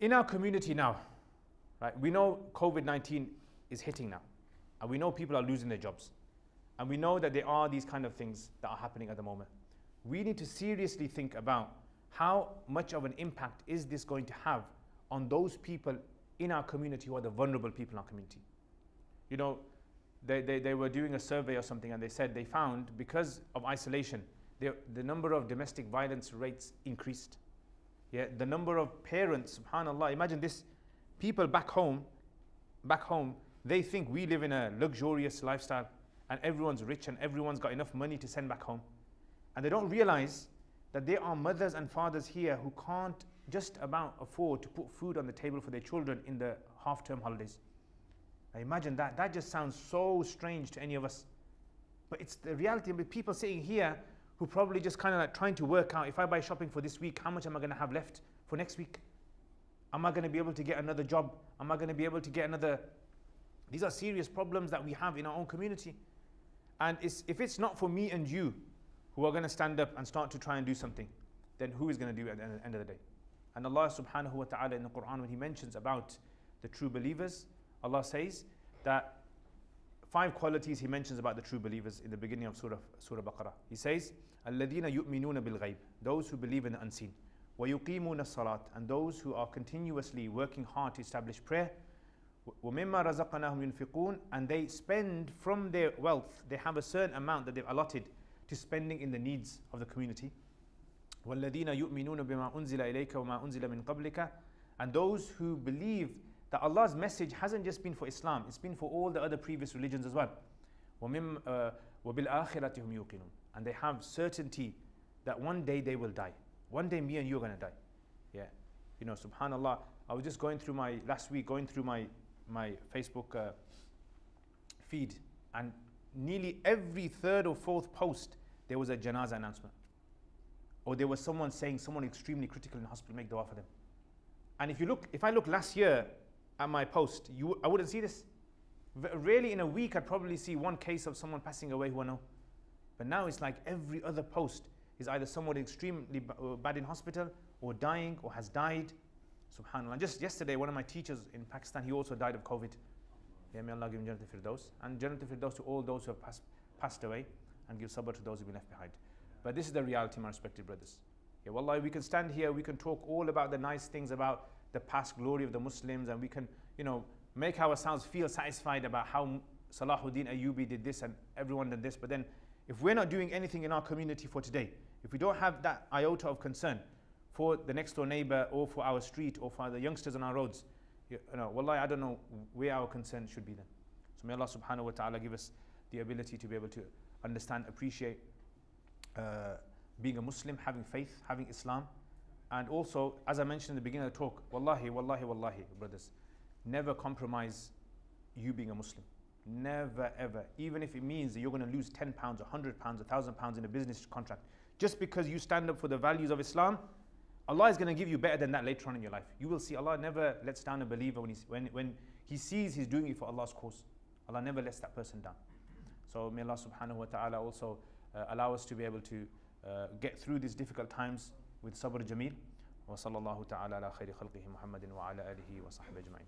in our community now, right, we know COVID 19 is hitting now, and we know people are losing their jobs, and we know that there are these kind of things that are happening at the moment. We need to seriously think about how much of an impact is this going to have on those people in our community who are the vulnerable people in our community. You know, they, they, they were doing a survey or something and they said they found because of isolation, the, the number of domestic violence rates increased. Yeah, the number of parents, subhanAllah, imagine this, people back home, back home, they think we live in a luxurious lifestyle and everyone's rich and everyone's got enough money to send back home. And they don't realize that there are mothers and fathers here who can't just about afford to put food on the table for their children in the half term holidays. Now imagine that. That just sounds so strange to any of us. But it's the reality. With people sitting here who probably just kind of like trying to work out if I buy shopping for this week, how much am I going to have left for next week? Am I going to be able to get another job? Am I going to be able to get another? These are serious problems that we have in our own community. And it's, if it's not for me and you who are going to stand up and start to try and do something, then who is going to do it at the end of the day? And Allah subhanahu wa ta'ala in the Quran, when He mentions about the true believers, Allah says that five qualities he mentions about the true believers in the beginning of Surah, Surah Baqarah. He says, الَّذِينَ يُؤْمِنُونَ بِالْغَيْبِ Those who believe in the unseen. وَيُقِيمُونَ الصَّلَاةِ And those who are continuously working hard to establish prayer. وَمِمَّا رَزَقَنَاهُمْ يُنْفِقُونَ And they spend from their wealth, they have a certain amount that they've allotted to spending in the needs of the community. وَالَّذِينَ يُؤْمِنُونَ بِمَا أُنزِلَ إِلَيْكَ وَمَا أُنزِلَ مِنْ قَبْلِكَ And those who believe that Allah's message hasn't just been for Islam, it's been for all the other previous religions as well. And they have certainty that one day they will die. One day me and you are going to die. Yeah. You know, subhanAllah, I was just going through my, last week, going through my, my Facebook uh, feed, and nearly every third or fourth post, there was a janaza announcement. Or there was someone saying someone extremely critical in hospital, make dua for them. And if you look, if I look last year, at my post, you, I wouldn't see this. Really, in a week, I'd probably see one case of someone passing away who I know. But now it's like every other post is either someone extremely uh, bad in hospital or dying or has died. Subhanallah. Just yesterday, one of my teachers in Pakistan, he also died of COVID. Yeah, may Allah give him Jannat Firdaus. And Jannat Firdaus to all those who have passed, passed away and give sabr to those who have been left behind. But this is the reality, my respected brothers. Yeah, wallahi, we can stand here, we can talk all about the nice things about the past glory of the Muslims, and we can, you know, make ourselves feel satisfied about how Salahuddin Ayyubi did this and everyone did this. But then, if we're not doing anything in our community for today, if we don't have that iota of concern for the next door neighbor or for our street or for the youngsters on our roads, you know, wallahi, I don't know where our concern should be then. So may Allah subhanahu wa ta'ala give us the ability to be able to understand, appreciate uh, being a Muslim, having faith, having Islam. And also, as I mentioned in the beginning of the talk, wallahi, wallahi, wallahi, brothers, never compromise you being a Muslim. Never, ever. Even if it means that you're going to lose 10 pounds, 100 pounds, 1,000 pounds in a business contract. Just because you stand up for the values of Islam, Allah is going to give you better than that later on in your life. You will see Allah never lets down a believer when, when, when he sees he's doing it for Allah's cause. Allah never lets that person down. So may Allah subhanahu wa ta'ala also uh, allow us to be able to uh, get through these difficult times with sabr jameel. وصلى الله تعالى على خير خلقه محمد وعلى آله وصحبه أجمعين